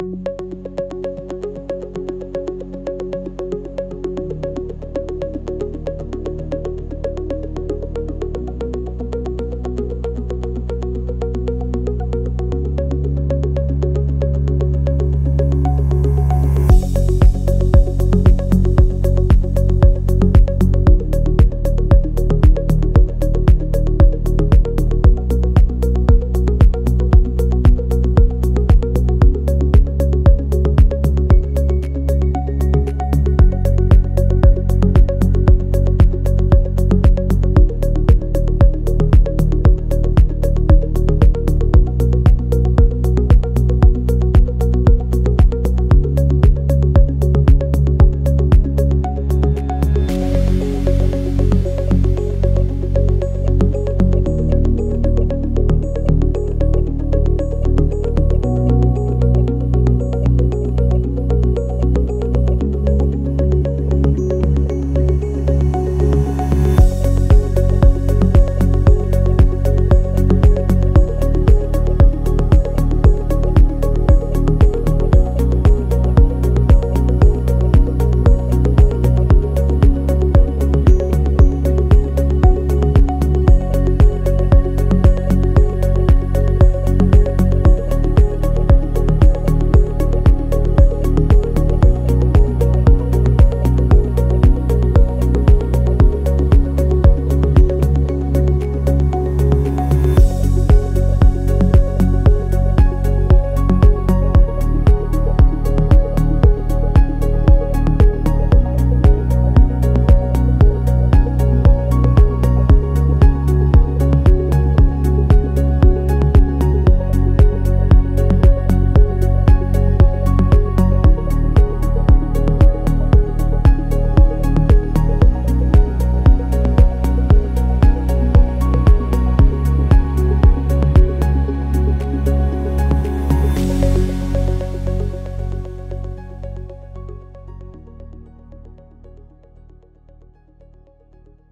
you